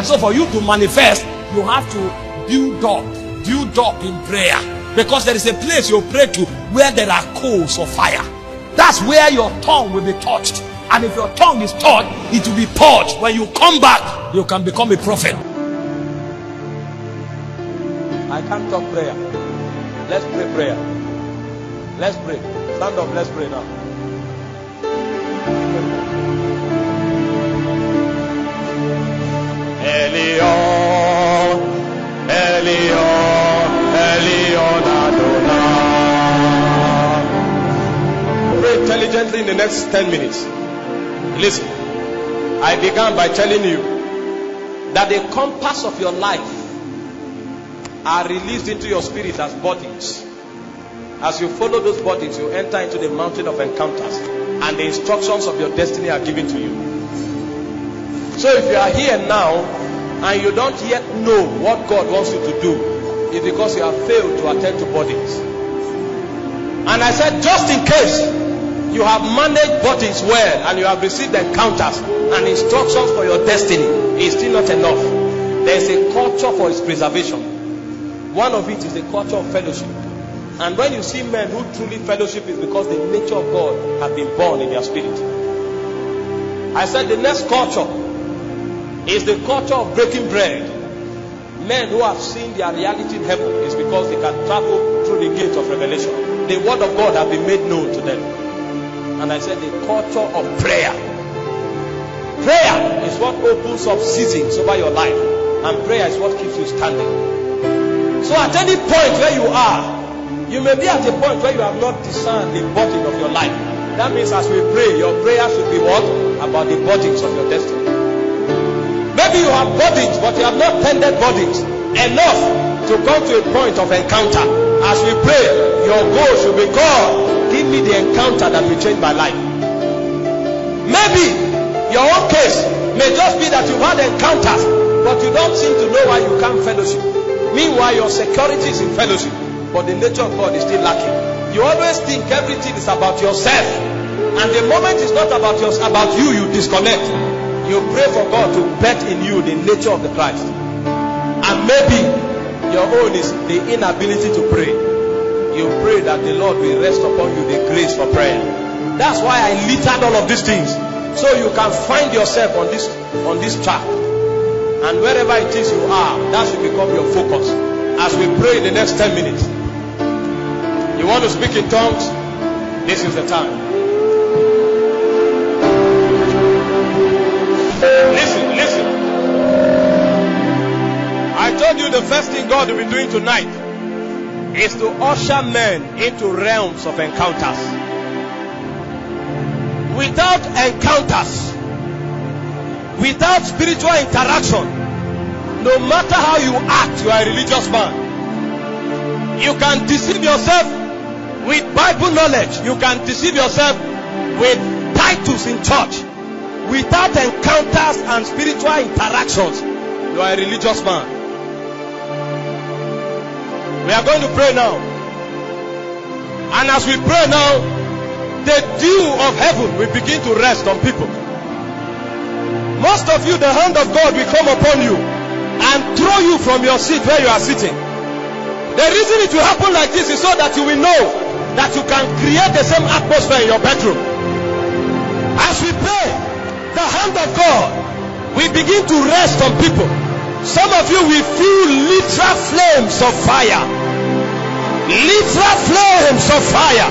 And so for you to manifest, you have to build up, build up in prayer. Because there is a place you pray to where there are coals of fire. That's where your tongue will be touched. And if your tongue is touched, it will be purged. When you come back, you can become a prophet. I can't talk prayer. Let's pray prayer. Let's pray. Stand up, let's pray now. In the next 10 minutes. Listen, I began by telling you that the compass of your life are released into your spirit as bodies. As you follow those bodies, you enter into the mountain of encounters, and the instructions of your destiny are given to you. So if you are here now and you don't yet know what God wants you to do, it's because you have failed to attend to bodies. And I said, just in case you have managed bodies well and you have received encounters and instructions for your destiny, it's still not enough. There is a culture for its preservation. One of it is the culture of fellowship. And when you see men who truly fellowship, is because the nature of God has been born in their spirit. I said the next culture is the culture of breaking bread. Men who have seen their reality in heaven is because they can travel through the gate of revelation. The word of God has been made known to them. And I said the culture of prayer. Prayer is what opens up seasons over your life. And prayer is what keeps you standing. So at any point where you are, you may be at a point where you have not discerned the burden of your life. That means as we pray, your prayer should be what? About the burdens of your destiny. Maybe you have burdens, but you have not tended burdens enough to come to a point of encounter. As we pray, your goal should be God, give me the encounter that will change my life. Maybe your own case may just be that you've had encounters, but you don't seem to know why you can't fellowship. Meanwhile, your security is in fellowship, but the nature of God is still lacking. You always think everything is about yourself, and the moment it's not about your, about you, you disconnect. You pray for God to bet in you the nature of the Christ, and maybe your own is the inability to pray. You pray that the Lord will rest upon you the grace for prayer. That's why I littered all of these things, so you can find yourself on this on this track. And wherever it is you are, that should become your focus. As we pray in the next 10 minutes. You want to speak in tongues? This is the time. Listen, listen. I told you the first thing God will be doing tonight is to usher men into realms of encounters. Without encounters, without spiritual interaction, no matter how you act, you are a religious man. You can deceive yourself with Bible knowledge. You can deceive yourself with titles in church. Without encounters and spiritual interactions, you are a religious man. We are going to pray now. And as we pray now, the dew of heaven will begin to rest on people. Most of you, the hand of God will come upon you and throw you from your seat where you are sitting. The reason it will happen like this is so that you will know that you can create the same atmosphere in your bedroom. As we pray, the hand of God will begin to rest on people. Some of you will feel literal flames of fire. Literal flames of fire.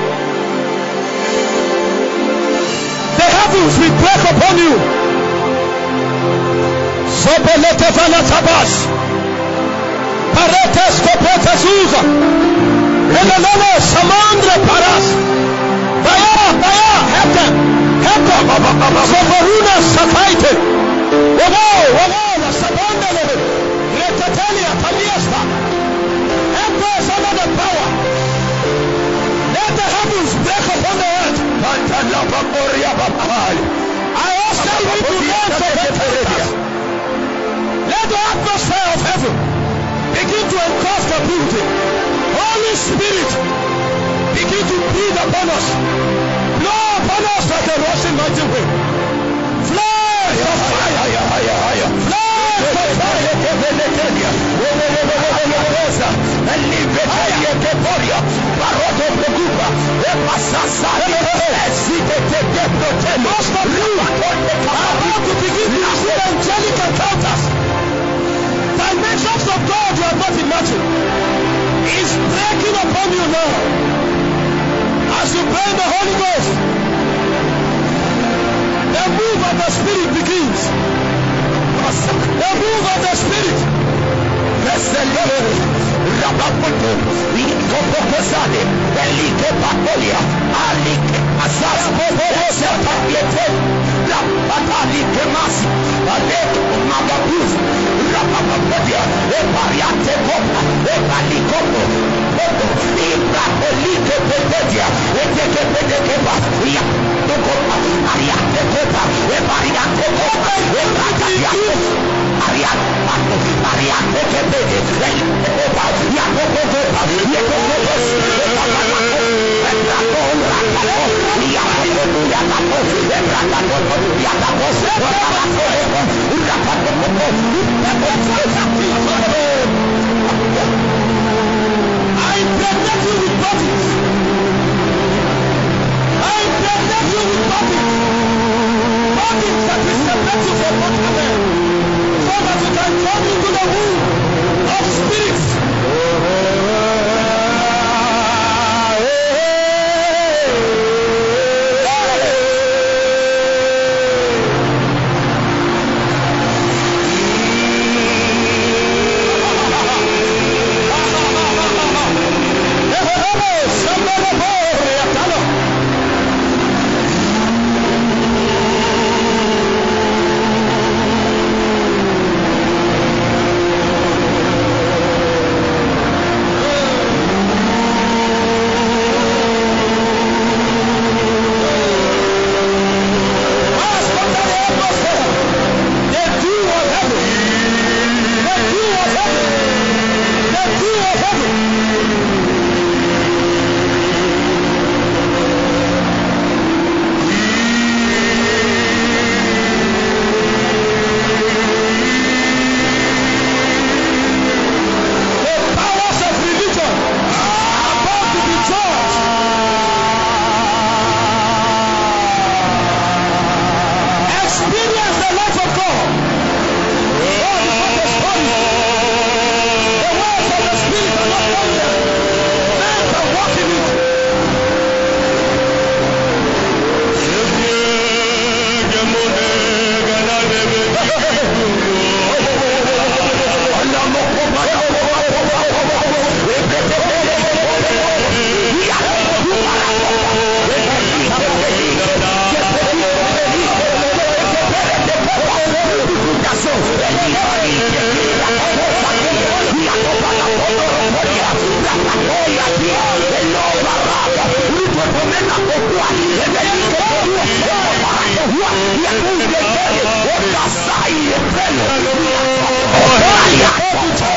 The heavens will break upon you. Let the heavens break upon the earth. I ask dance of. Let the atmosphere of heaven begin to engulf the building. Holy Spirit, begin to breathe upon us. Upon us like a rushing mighty wind. Flames of fire. Flames of fire. Dimensions of God you have not imagined is breaking upon you now. Pray in the Holy Ghost, the move of the Spirit begins. The move of the Spirit. Magabuz, Pedekepa, Yakopa, Epeta, Eparia, I pregnant you with prophets. I impregnate you with bodies. Bodies that will separate you from one another. So that you can come into the womb of spirits. The Yeah.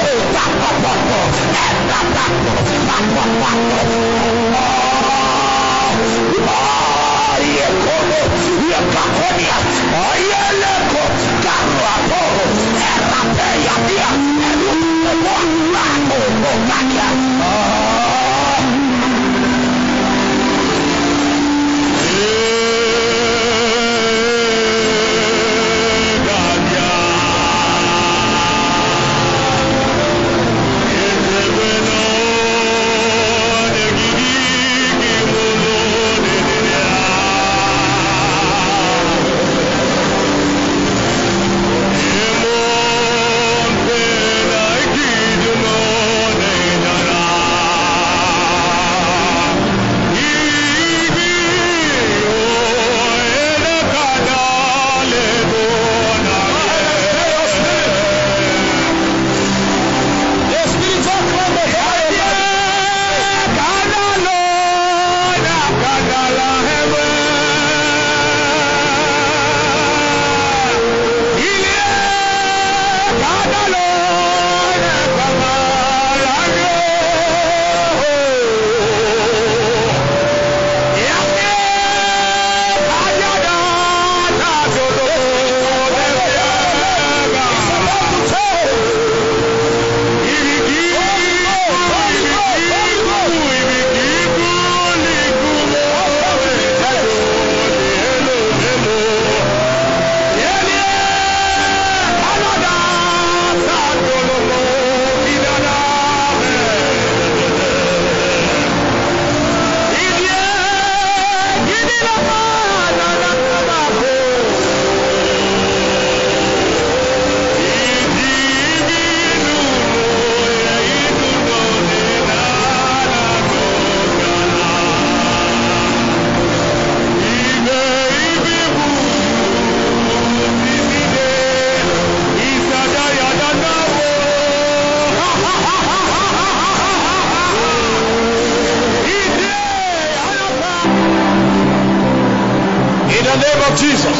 Jesus.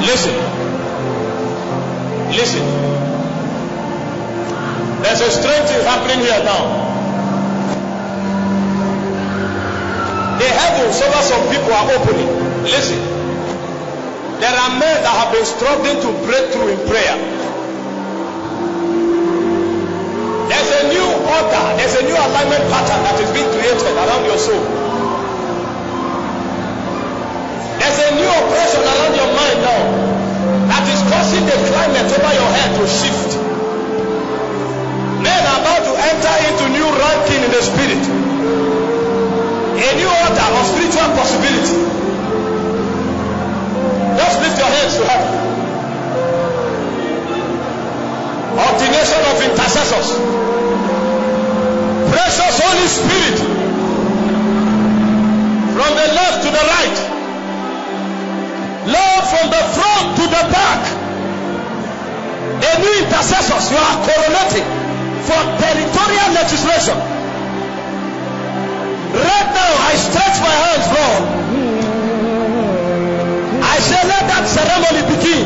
Listen. Listen. There's a strange thing happening here now. The heavens over some people are opening. Listen. There are men that have been struggling to break through in prayer. There's a new order, there's a new alignment pattern that is being created around your soul. There's a new operation around your mind now that is causing the climate over your head to shift. Men are about to enter into new ranking in the spirit. A new order of spiritual possibility. Just lift your hands to heaven. Ordination of intercessors. Precious Holy Spirit. You are coronating for territorial legislation. Right now, I stretch my hands, Lord. I say, let that ceremony begin.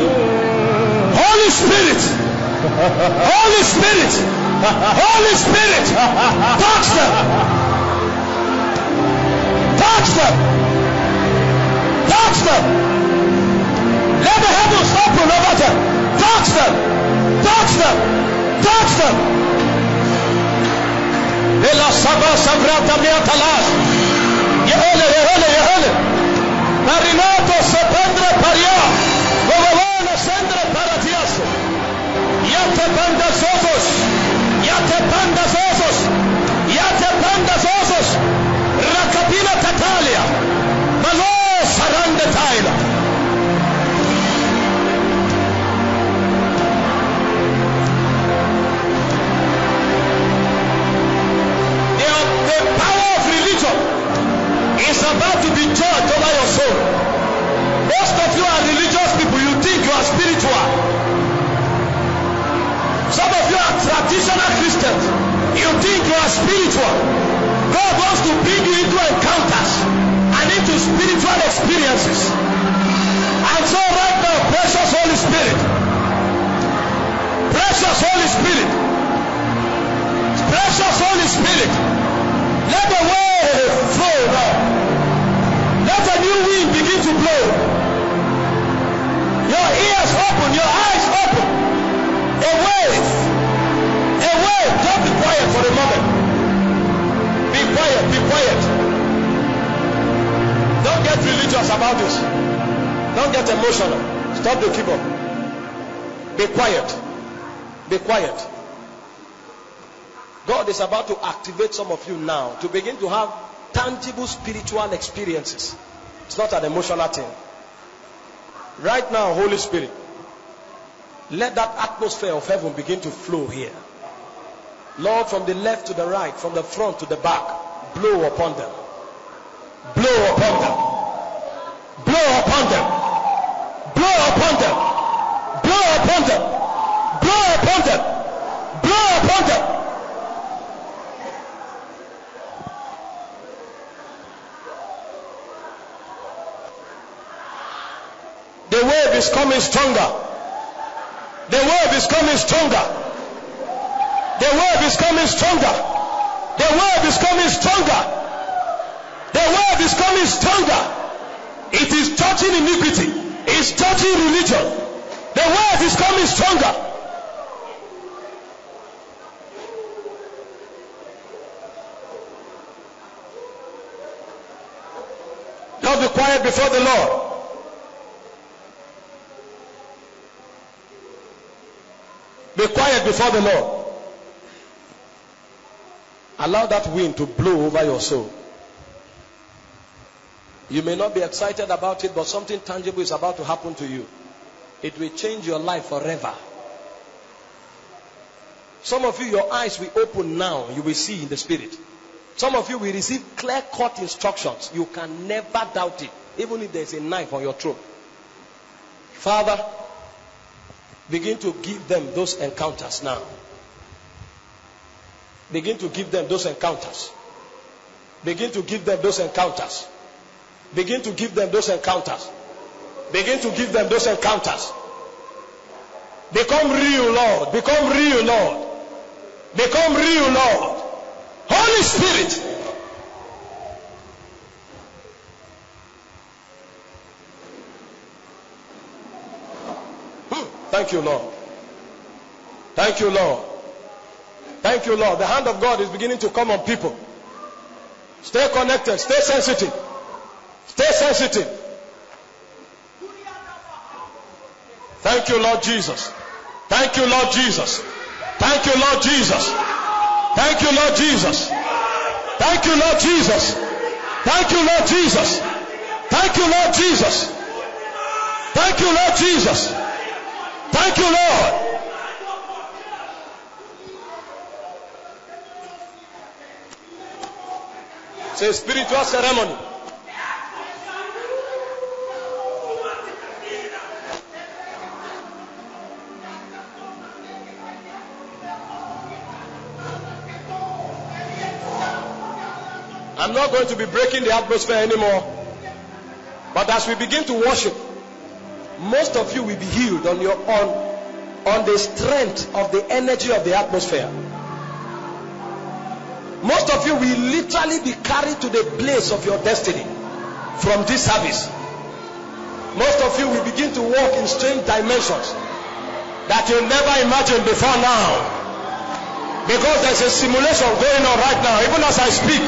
Holy Spirit, Holy Spirit, Holy Spirit, touch them, touch them, touch them. Let the heavens open over them. Touch them, Touch them. Touch them. Ela sabá sabrá también talar. Yehele, yehele, yehele. Marimato se paria. Para. Ya te pandas osos. Ya te pandas osos. Ya te Stop the keyboard. Be quiet. Be quiet. God is about to activate some of you now to begin to have tangible spiritual experiences. It's not an emotional thing. Right now, Holy Spirit, let that atmosphere of heaven begin to flow here. Lord, from the left to the right, from the front to the back, blow upon them. Blow upon them. Blow upon them. Blow upon them. Blow upon them. Blow upon them. Blow upon them. The wave is coming stronger. The wave is coming stronger. The wave is coming stronger. The wave is coming stronger. The wave is coming stronger. It is touching iniquity. It's touching religion. The wave is coming stronger. Don't be quiet before the Lord. Be quiet before the Lord. Allow that wind to blow over your soul. You may not be excited about it, but something tangible is about to happen to you. It will change your life forever. Some of you, your eyes will open now. You will see in the spirit. Some of you will receive clear cut instructions. You can never doubt it, even if there's a knife on your throat. Father, begin to give them those encounters now. Begin to give them those encounters. Begin to give them those encounters. Begin to give them those encounters. Begin to give them those encounters. Become real, Lord. Become real, Lord. Become real, Lord. Holy Spirit. Hmm. Thank you, Lord. Thank you, Lord. Thank you, Lord. The hand of God is beginning to come on people. Stay connected. Stay sensitive. Stay sensitive. Thank you, Lord Jesus. Thank you, Lord Jesus. Thank you, Lord Jesus. Thank you, Lord Jesus. Thank you, Lord Jesus. Thank you, Lord Jesus. Thank you, Lord Jesus. Thank you, Lord Jesus. Thank you, Lord. It's a spiritual ceremony. Not going to be breaking the atmosphere anymore. But as we begin to worship, most of you will be healed on your own, on the strength of the energy of the atmosphere. Most of you will literally be carried to the place of your destiny from this service. Most of you will begin to walk in strange dimensions that you never imagined before now. Because there's a simulation going on right now, even as I speak.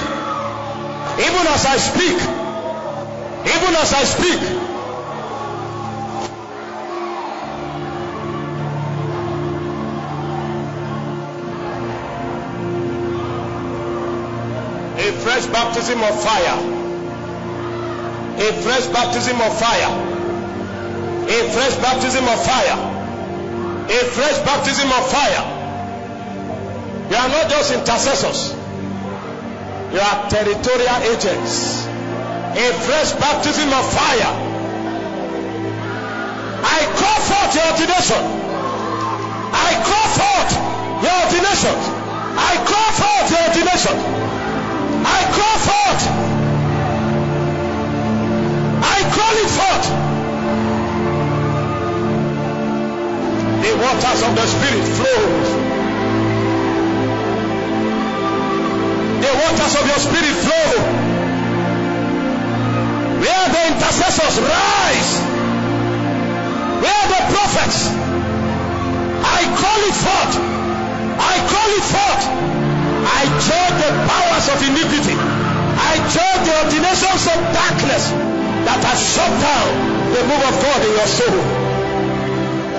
Even as I speak. Even as I speak. A fresh baptism of fire. A fresh baptism of fire. A fresh baptism of fire. A fresh baptism of fire. You are not just intercessors. You are territorial agents. A fresh baptism of fire. I call forth your ordination. I call forth your ordination. I call forth your ordination. I call forth. I call it forth. The waters of the Spirit flow. The waters of your spirit flow. Where the intercessors rise, where the prophets, I call it forth. I call it forth. I judge the powers of iniquity. I judge the ordinations of darkness that have shut down the move of God in your soul.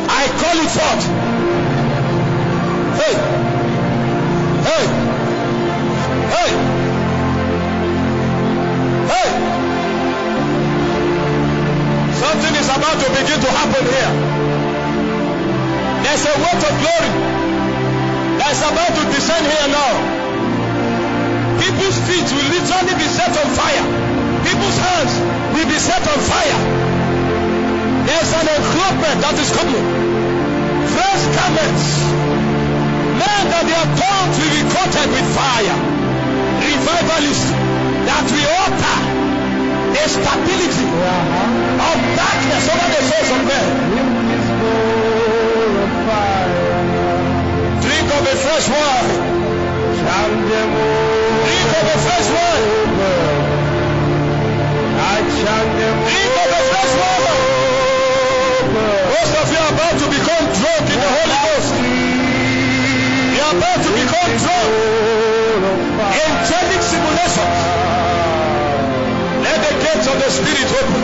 I call it forth. Hey. To begin to happen here. There's a weight of glory that's about to descend here now. People's feet will literally be set on fire. People's hands will be set on fire. There's an envelopment that is coming. Fresh garments. Men that their tongues will be coated with fire revivalist that we alter the stability of darkness over the of men. Drink of a fresh wine. Drink of a fresh wine. Drink of a fresh wine. Most of you are about to become drunk in the Holy Ghost. You are about to become drunk angelic simulation. Gates of the spirit open.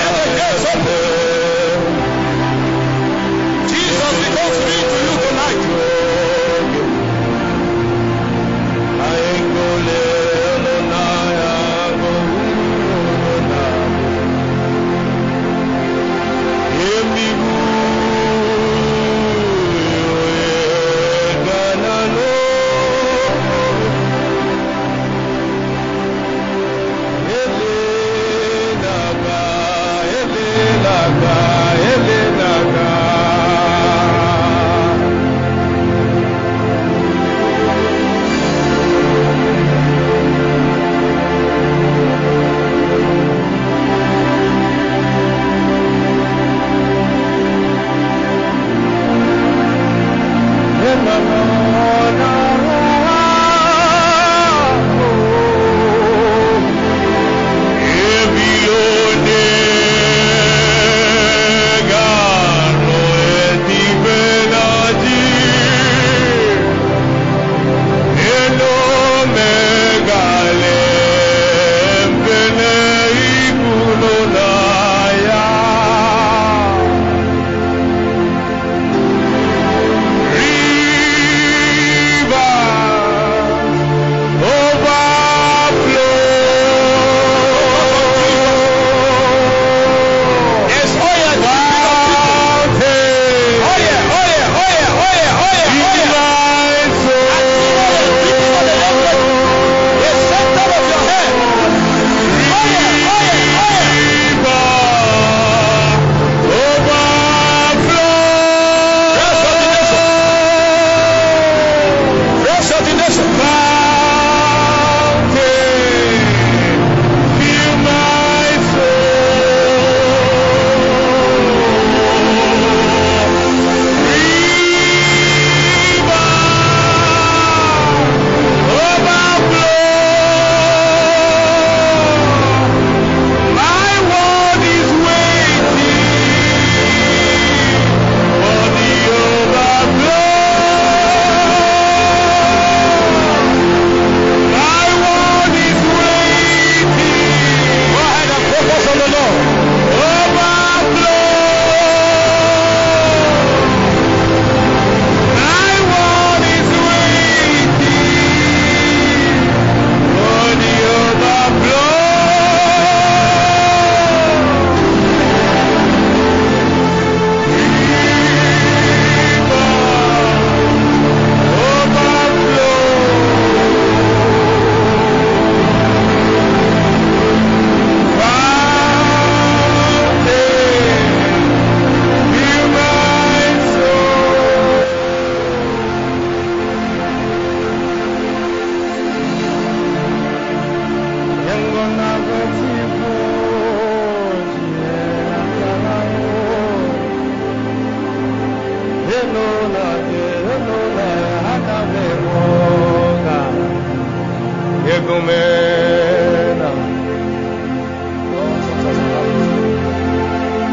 Let the gates open. Jesus becomes real to you tonight.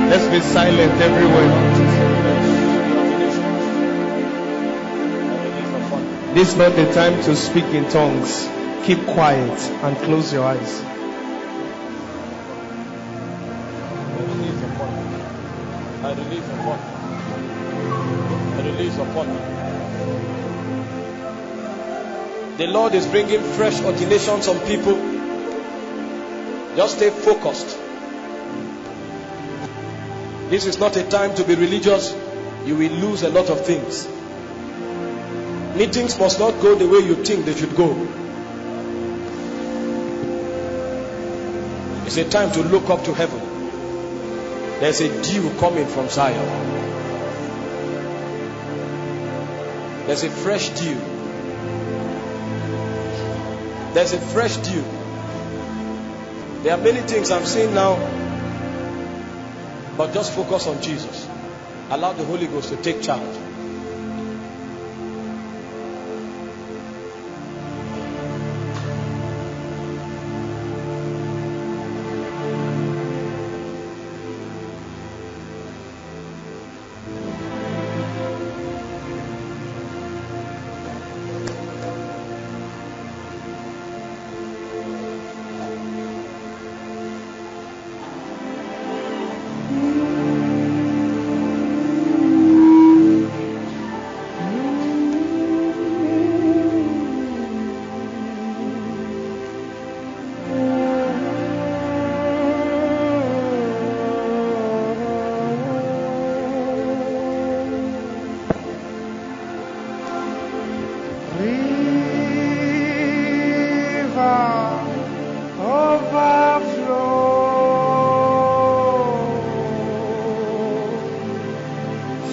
Let's be silent everywhere. This is not the time to speak in tongues. Keep quiet and close your eyes. The Lord is bringing fresh ordinations on people. Just stay focused. This is not a time to be religious. You will lose a lot of things. Meetings must not go the way you think they should go. It's a time to look up to heaven. There's a dew coming from Zion. There's a fresh dew. There's a fresh dew. There are many things I'm seeing now, but just focus on Jesus. Allow the Holy Ghost to take charge.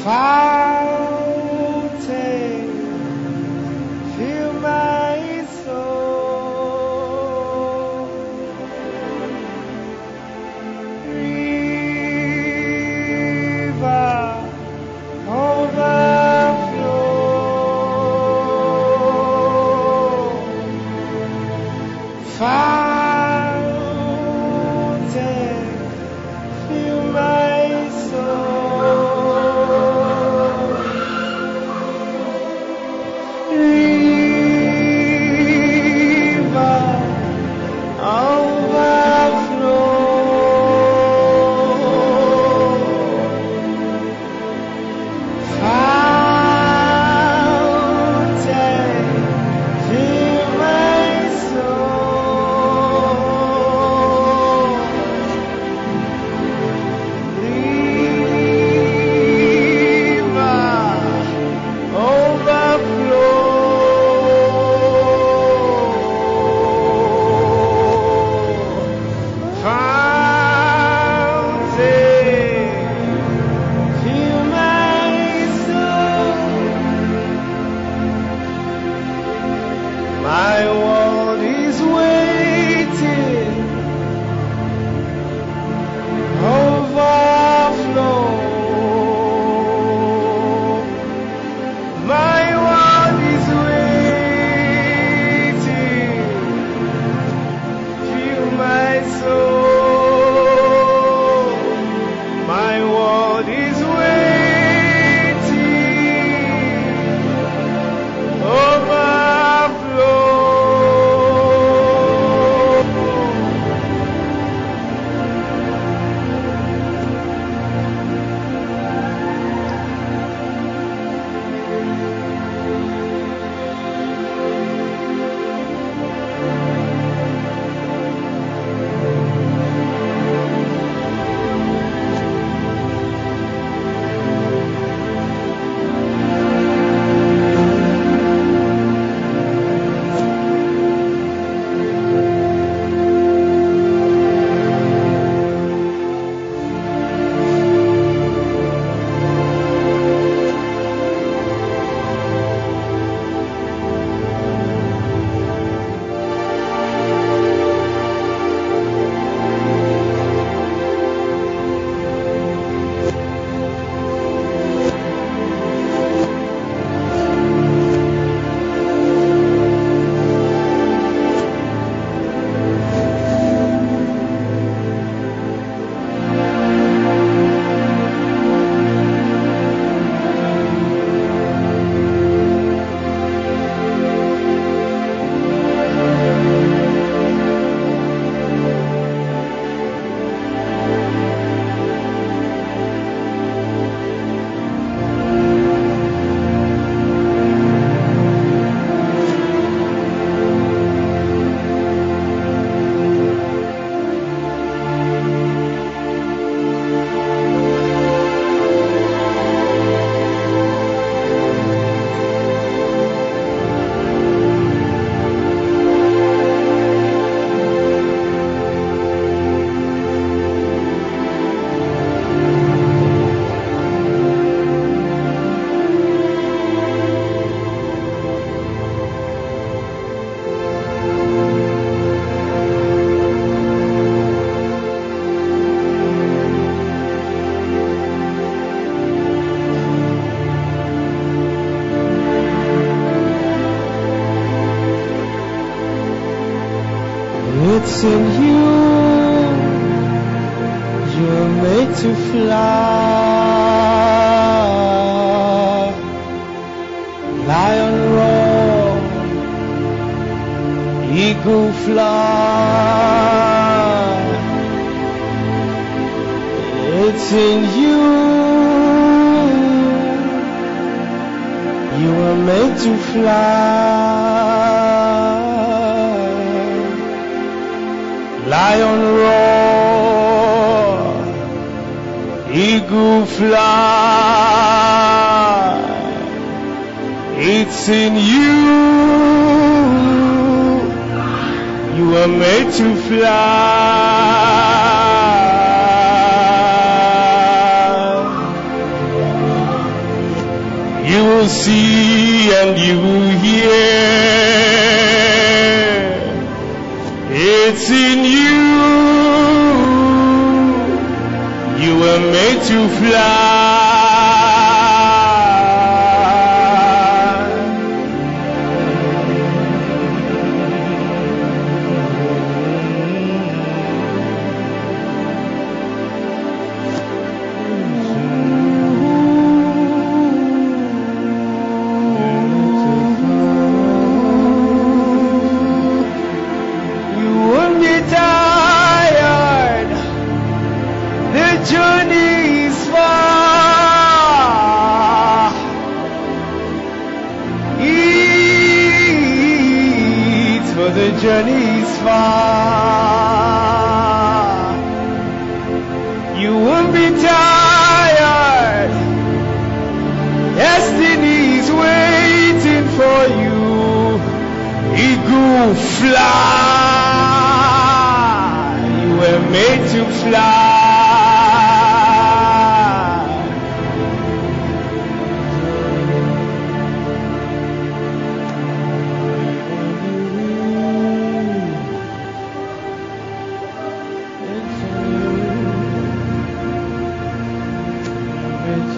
发。Lion roar, eagle fly. It's in you. You were made to fly. Lion roar, eagle fly. It's in you. You were made to fly. You will see and you will hear. It's in you. You were made to fly.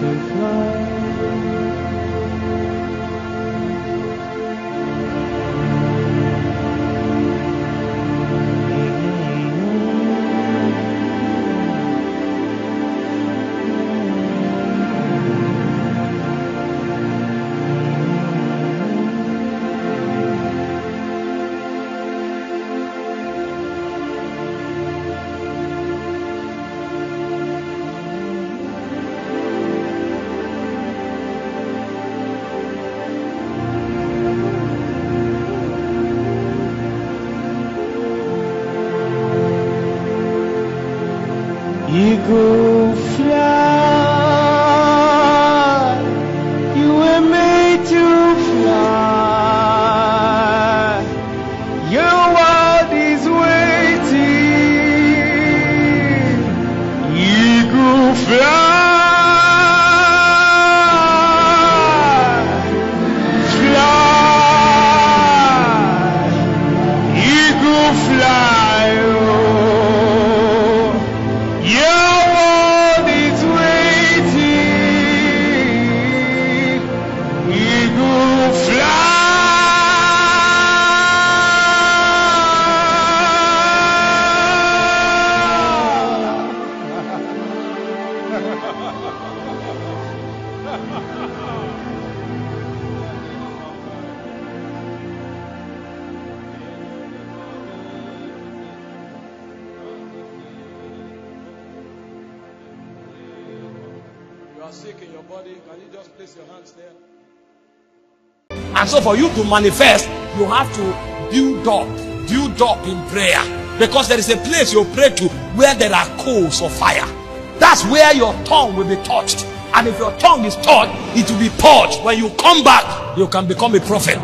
To fly. So, for you to manifest, you have to build up, build up in prayer. Because there is a place you pray to where there are coals of fire. That's where your tongue will be touched. And if your tongue is touched, it will be purged. When you come back, you can become a prophet.